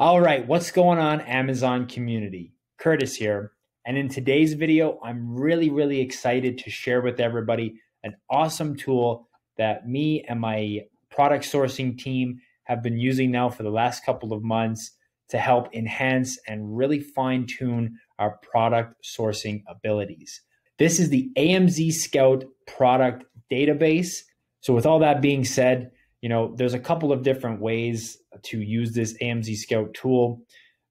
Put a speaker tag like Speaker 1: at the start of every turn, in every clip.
Speaker 1: All right, what's going on, Amazon community? Curtis here. And in today's video, I'm really, really excited to share with everybody an awesome tool that me and my product sourcing team have been using now for the last couple of months to help enhance and really fine tune our product sourcing abilities. This is the AMZ Scout product database. So, with all that being said, you know, there's a couple of different ways to use this AMZ Scout tool.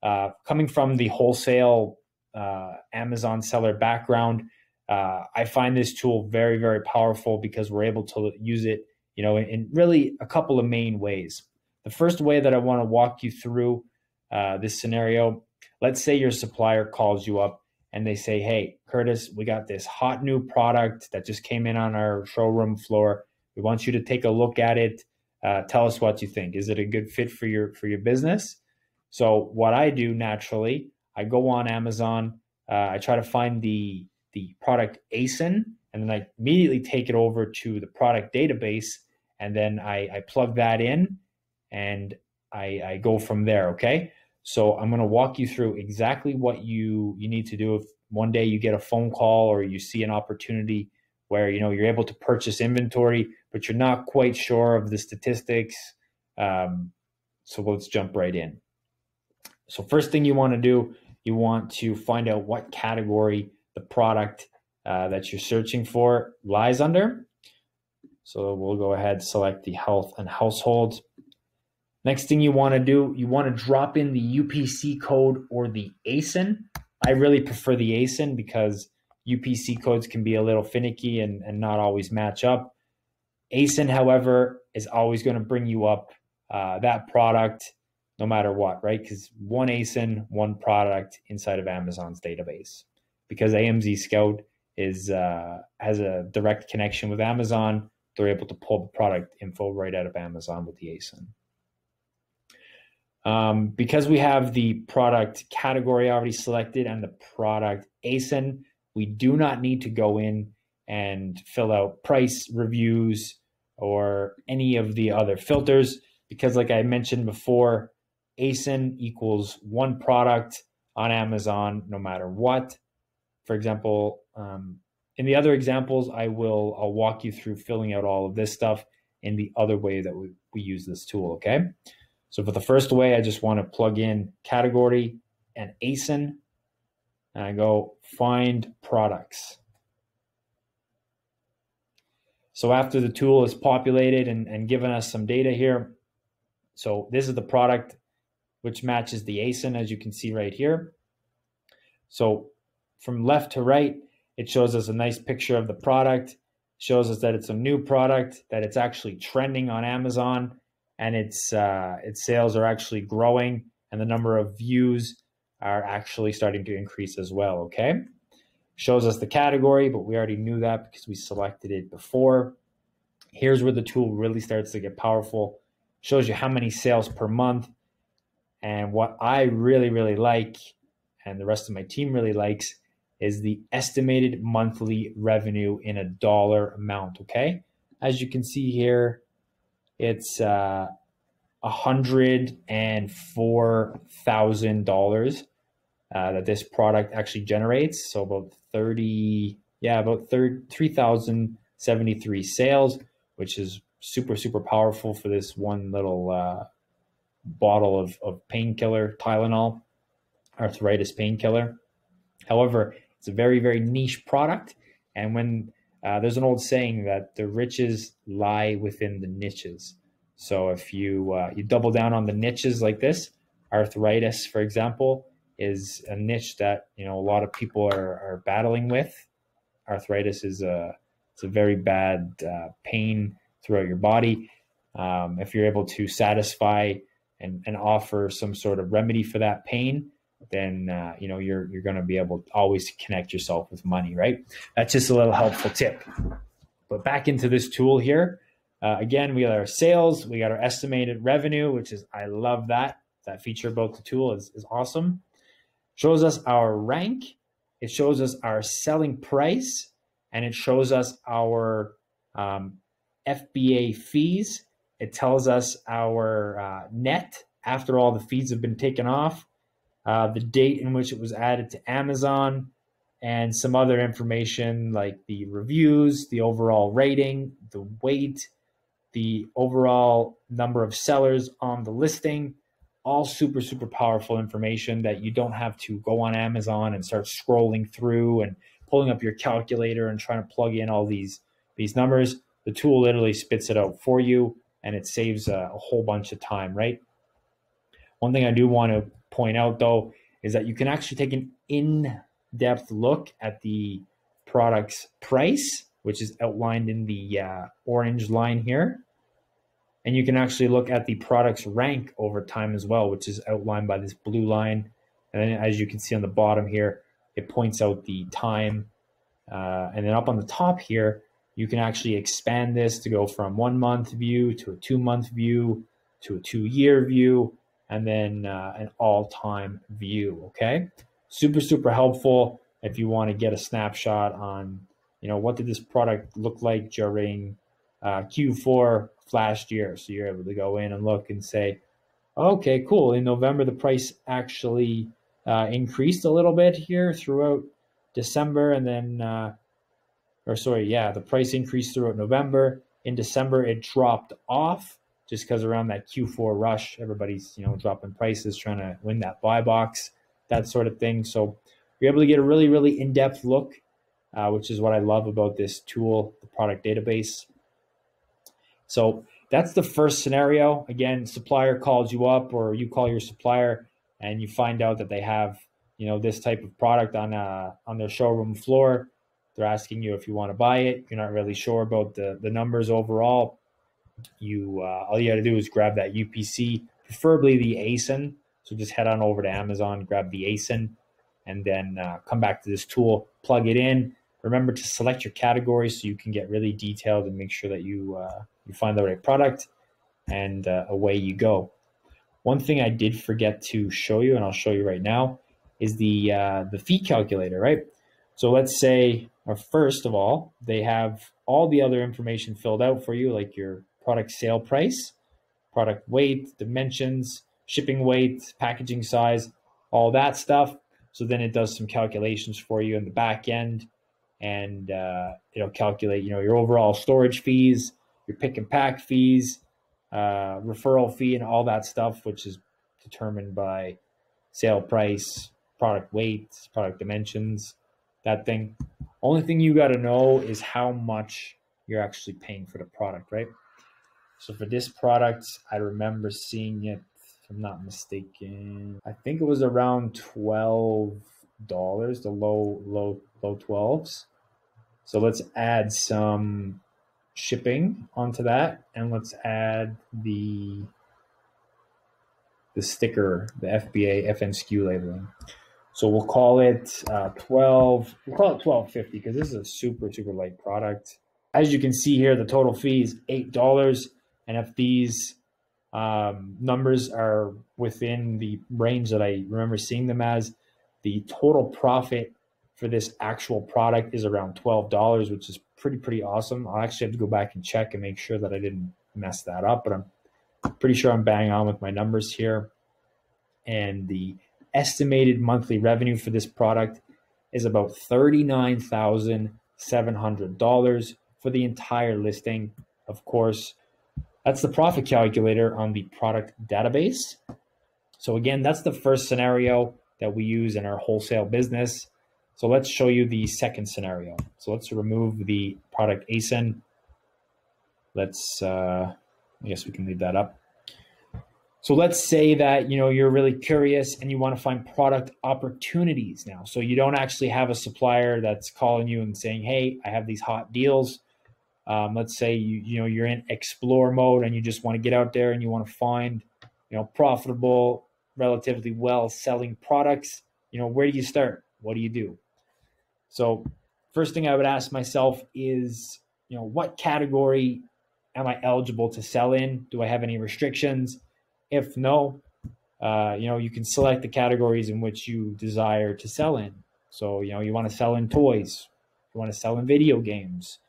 Speaker 1: Uh, coming from the wholesale uh, Amazon seller background, uh, I find this tool very, very powerful because we're able to use it, you know, in, in really a couple of main ways. The first way that I want to walk you through uh, this scenario, let's say your supplier calls you up and they say, "Hey, Curtis, we got this hot new product that just came in on our showroom floor. We want you to take a look at it." Uh, tell us what you think. Is it a good fit for your for your business? So what I do naturally, I go on Amazon. Uh, I try to find the the product ASIN, and then I immediately take it over to the product database, and then I, I plug that in, and I, I go from there. Okay. So I'm going to walk you through exactly what you you need to do if one day you get a phone call or you see an opportunity where you know you're able to purchase inventory, but you're not quite sure of the statistics. Um, so let's jump right in. So first thing you want to do, you want to find out what category the product uh, that you're searching for lies under. So we'll go ahead select the health and household. Next thing you want to do, you want to drop in the UPC code or the ASIN. I really prefer the ASIN because UPC codes can be a little finicky and, and not always match up. ASIN, however, is always going to bring you up uh, that product no matter what, right? Because one ASIN, one product inside of Amazon's database. Because AMZ Scout is uh, has a direct connection with Amazon, they're able to pull the product info right out of Amazon with the ASIN. Um, because we have the product category already selected and the product ASIN, we do not need to go in and fill out price reviews or any of the other filters because, like I mentioned before, ASIN equals one product on Amazon no matter what. For example, um, in the other examples, I will I'll walk you through filling out all of this stuff in the other way that we, we use this tool. Okay. So for the first way, I just want to plug in category and ASIN and I go find products. So after the tool is populated and, and given us some data here, so this is the product which matches the ASIN as you can see right here. So from left to right, it shows us a nice picture of the product, shows us that it's a new product, that it's actually trending on Amazon, and its uh, its sales are actually growing, and the number of views are actually starting to increase as well, okay? Shows us the category, but we already knew that because we selected it before. Here's where the tool really starts to get powerful. Shows you how many sales per month. And what I really, really like, and the rest of my team really likes, is the estimated monthly revenue in a dollar amount, okay? As you can see here, it's uh, $104,000 uh, that this product actually generates. So about 30, yeah, about 3,073 sales, which is super, super powerful for this one little uh, bottle of, of painkiller, Tylenol, arthritis painkiller. However, it's a very, very niche product. And when uh, there's an old saying that the riches lie within the niches. So if you uh, you double down on the niches like this, arthritis, for example, is a niche that you know a lot of people are, are battling with. Arthritis is a it's a very bad uh, pain throughout your body. Um, if you're able to satisfy and, and offer some sort of remedy for that pain, then uh, you know you're you're going to be able to always connect yourself with money, right? That's just a little helpful tip. But back into this tool here. Uh, again, we got our sales, we got our estimated revenue, which is I love that. That feature about the tool is, is awesome. Shows us our rank, it shows us our selling price, and it shows us our um, FBA fees. It tells us our uh, net after all the fees have been taken off, uh, the date in which it was added to Amazon, and some other information like the reviews, the overall rating, the weight, the overall number of sellers on the listing. All super, super powerful information that you don't have to go on Amazon and start scrolling through and pulling up your calculator and trying to plug in all these these numbers. The tool literally spits it out for you and it saves a, a whole bunch of time, right? One thing I do want to point out though is that you can actually take an in depth look at the product's price, which is outlined in the uh, orange line here. And you can actually look at the product's rank over time as well, which is outlined by this blue line. And then as you can see on the bottom here, it points out the time. Uh, and then up on the top here, you can actually expand this to go from one month view to a two month view to a two year view and then uh, an all time view. Okay. Super, super helpful if you want to get a snapshot on, you know, what did this product look like during uh, Q4 last year. So you're able to go in and look and say, okay, cool. In November, the price actually uh, increased a little bit here throughout December, and then, uh, or sorry, yeah, the price increased throughout November. In December, it dropped off just because around that Q4 rush, everybody's you know dropping prices, trying to win that buy box, that sort of thing. So you're able to get a really, really in-depth look, uh, which is what I love about this tool, the product database. So that's the first scenario. Again, supplier calls you up, or you call your supplier and you find out that they have you know this type of product on uh, on their showroom floor they're asking you if you want to buy it you're not really sure about the the numbers overall you uh, all you got to do is grab that upc preferably the asin so just head on over to amazon grab the asin and then uh, come back to this tool plug it in remember to select your category so you can get really detailed and make sure that you uh, you find the right product and uh, away you go one thing I did forget to show you, and I'll show you right now, is the uh, the fee calculator, right? So let's say, or first of all, they have all the other information filled out for you, like your product sale price, product weight, dimensions, shipping weight, packaging size, all that stuff. So then it does some calculations for you in the back end, and uh, it'll calculate, you know, your overall storage fees, your pick and pack fees, uh, referral fee and all that stuff, which is determined by sale price, product weight, product dimensions, that thing. Only thing you got to know is how much you're actually paying for the product, right? So for this product, I remember seeing it, if I'm not mistaken, I think it was around twelve dollars, the low, low, low twelves. So let's add some shipping onto that and let's add the the sticker the fba FNSKU labeling so we'll call it uh, 12 we'll call it 1250 because this is a super super light product as you can see here the total fee is eight dollars and if these um, numbers are within the range that i remember seeing them as the total profit for this actual product is around $12 which is pretty pretty awesome. I'll actually have to go back and check and make sure that I didn't mess that up, but I'm pretty sure I'm bang on with my numbers here. And the estimated monthly revenue for this product is about $39,700 for the entire listing. Of course, that's the profit calculator on the product database. So again, that's the first scenario that we use in our wholesale business. So let's show you the second scenario. So let's remove the product ASIN. Let's, uh, I guess we can leave that up. So let's say that you know you're really curious and you want to find product opportunities now. So you don't actually have a supplier that's calling you and saying, "Hey, I have these hot deals." Um, let's say you you know you're in explore mode and you just want to get out there and you want to find you know profitable, relatively well selling products. You know where do you start? What do you do? So, first thing I would ask myself is, you know, what category am I eligible to sell in? Do I have any restrictions? If no, uh, you know, you can select the categories in which you desire to sell in. So, you know, you want to sell in toys, you want to sell in video games.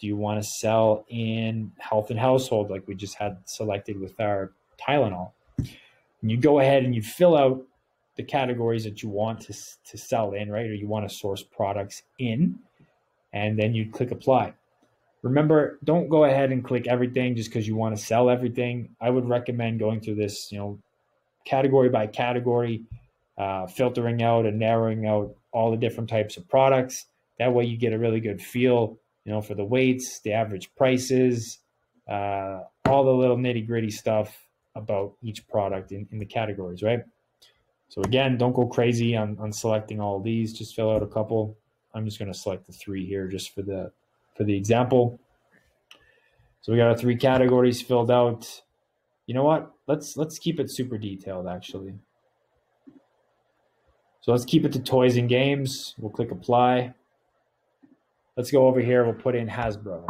Speaker 1: Do you want to sell in health and household, like we just had selected with our Tylenol? And you go ahead and you fill out the categories that you want to, to sell in, right? Or you want to source products in, and then you click apply. Remember, don't go ahead and click everything just because you want to sell everything. I would recommend going through this, you know, category by category, uh, filtering out and narrowing out all the different types of products. That way, you get a really good feel, you know, for the weights, the average prices, uh, all the little nitty gritty stuff about each product in, in the categories, right? So again, don't go crazy on, on selecting all these. Just fill out a couple. I'm just going to select the three here just for the for the example. So we got our three categories filled out. You know what? Let's let's keep it super detailed actually. So let's keep it to toys and games. We'll click apply. Let's go over here. We'll put in Hasbro.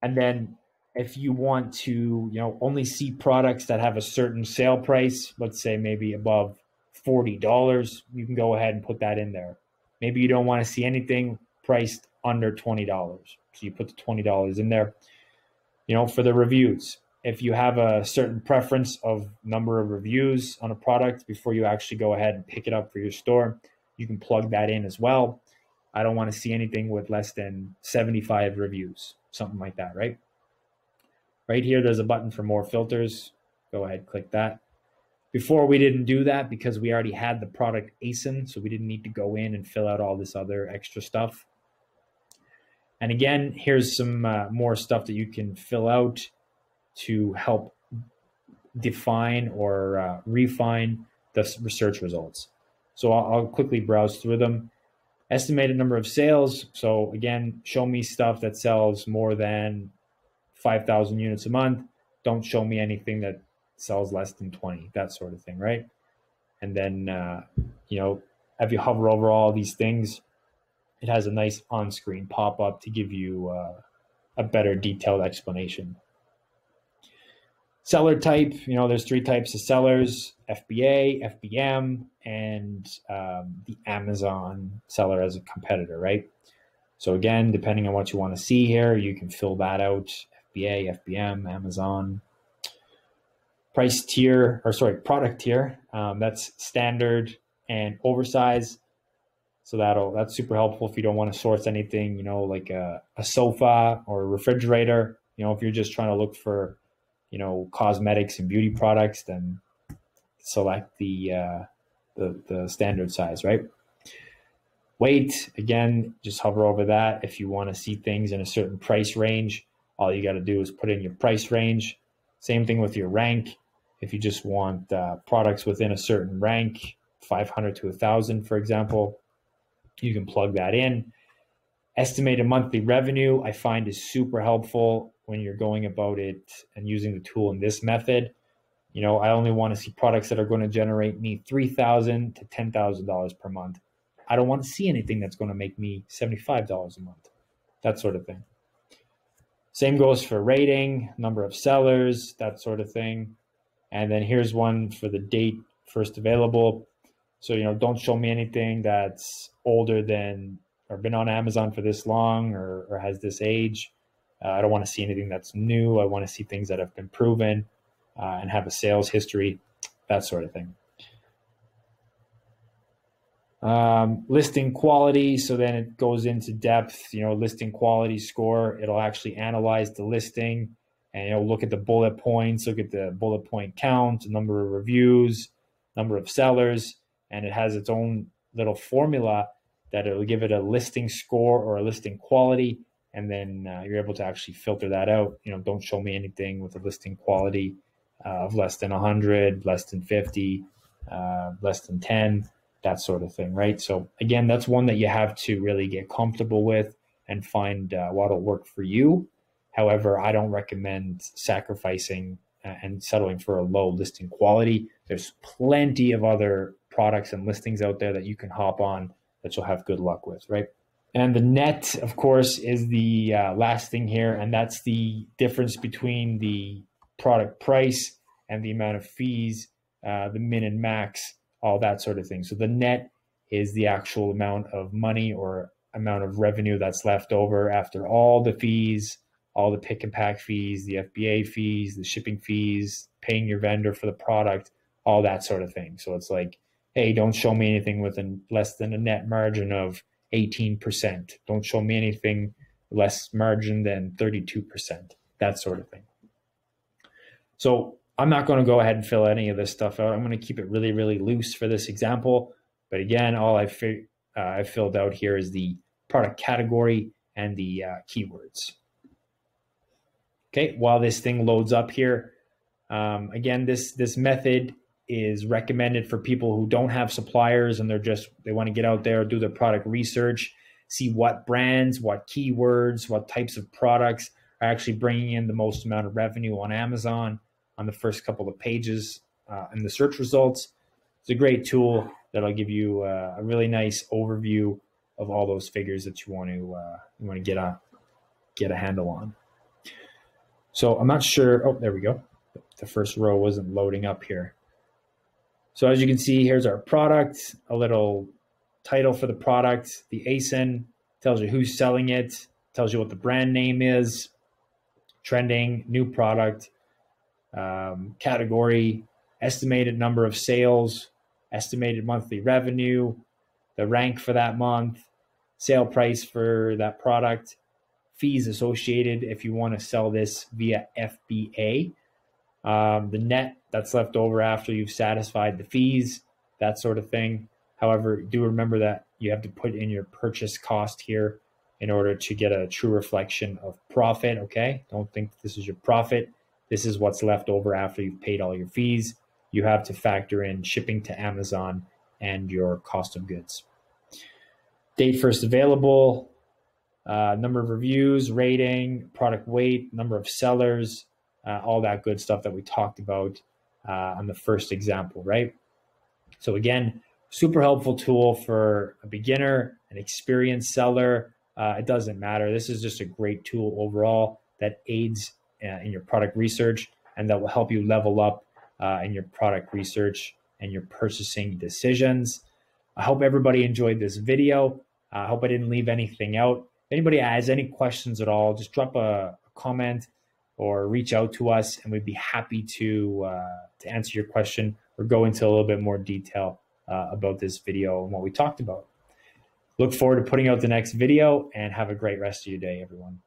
Speaker 1: And then if you want to, you know, only see products that have a certain sale price, let's say maybe above $40, you can go ahead and put that in there. Maybe you don't want to see anything priced under $20. So you put the $20 in there. You know, for the reviews, if you have a certain preference of number of reviews on a product before you actually go ahead and pick it up for your store, you can plug that in as well. I don't want to see anything with less than 75 reviews, something like that, right? Right here, there's a button for more filters. Go ahead, click that. Before we didn't do that because we already had the product ASIN, so we didn't need to go in and fill out all this other extra stuff. And again, here's some uh, more stuff that you can fill out to help define or uh, refine the research results. So I'll, I'll quickly browse through them. Estimated number of sales. So again, show me stuff that sells more than 5,000 units a month. Don't show me anything that sells less than 20, that sort of thing, right? And then, uh, you know, if you hover over all these things, it has a nice on screen pop up to give you uh, a better detailed explanation. Seller type, you know, there's three types of sellers FBA, FBM, and um, the Amazon seller as a competitor, right? So, again, depending on what you want to see here, you can fill that out FBA, FBM, Amazon. Price tier, or sorry, product tier. Um, that's standard and oversized. So that'll that's super helpful if you don't want to source anything, you know, like a, a sofa or a refrigerator. You know, if you're just trying to look for, you know, cosmetics and beauty products, then select the uh, the, the standard size, right? Weight, again, just hover over that. If you want to see things in a certain price range, all you got to do is put in your price range. Same thing with your rank. If you just want uh, products within a certain rank, 500 to 1,000, for example, you can plug that in. Estimated monthly revenue, I find is super helpful when you're going about it and using the tool in this method. You know, I only want to see products that are going to generate me 3,000 to $10,000 per month. I don't want to see anything that's going to make me $75 a month, that sort of thing. Same goes for rating, number of sellers, that sort of thing. And then here's one for the date first available. So, you know, don't show me anything that's older than or been on Amazon for this long or, or has this age. Uh, I don't want to see anything that's new. I want to see things that have been proven uh, and have a sales history, that sort of thing. Um, listing quality, so then it goes into depth, you know, listing quality score. It'll actually analyze the listing and it'll look at the bullet points, look at the bullet point count, number of reviews, number of sellers, and it has its own little formula that it'll give it a listing score or a listing quality. And then uh, you're able to actually filter that out. You know, don't show me anything with a listing quality uh, of less than 100, less than 50, uh, less than 10 that sort of thing, right? So again, that's one that you have to really get comfortable with and find uh, what'll work for you. However, I don't recommend sacrificing uh, and settling for a low listing quality. There's plenty of other products and listings out there that you can hop on that you'll have good luck with, right? And the net, of course, is the uh, last thing here, and that's the difference between the product price and the amount of fees, uh, the min and max all that sort of thing. So the net is the actual amount of money or amount of revenue that's left over after all the fees, all the pick and pack fees, the FBA fees, the shipping fees, paying your vendor for the product, all that sort of thing. So it's like, hey, don't show me anything with a less than a net margin of 18%. Don't show me anything less margin than 32%, that sort of thing. So I'm not going to go ahead and fill any of this stuff out. I'm going to keep it really, really loose for this example. But again, all I fi- uh, I filled out here is the product category and the uh, keywords. Okay, while this thing loads up here, um, again, this this method is recommended for people who don't have suppliers and they're just they want to get out there, do their product research, see what brands, what keywords, what types of products are actually bringing in the most amount of revenue on Amazon on the first couple of pages uh, in the search results. It's a great tool that'll give you uh, a really nice overview of all those figures that you want to uh, you want to get a get a handle on. So I'm not sure. Oh, there we go. The first row wasn't loading up here. So as you can see, here's our product, a little title for the product. The ASIN tells you who's selling it, tells you what the brand name is, trending, new product, um, category, estimated number of sales, estimated monthly revenue, the rank for that month, sale price for that product, fees associated if you want to sell this via FBA, um, the net that's left over after you've satisfied the fees, that sort of thing. However, do remember that you have to put in your purchase cost here in order to get a true reflection of profit. Okay. Don't think this is your profit. This is what's left over after you've paid all your fees. You have to factor in shipping to Amazon and your cost of goods. Date first available, uh, number of reviews, rating, product weight, number of sellers, uh, all that good stuff that we talked about uh, on the first example, right? So, again, super helpful tool for a beginner, an experienced seller. Uh, it doesn't matter. This is just a great tool overall that aids in your product research and that will help you level up uh, in your product research and your purchasing decisions. I hope everybody enjoyed this video. I hope I didn't leave anything out. If anybody has any questions at all, just drop a, a comment or reach out to us, and we'd be happy to uh, to answer your question or go into a little bit more detail uh, about this video and what we talked about. Look forward to putting out the next video, and have a great rest of your day, everyone.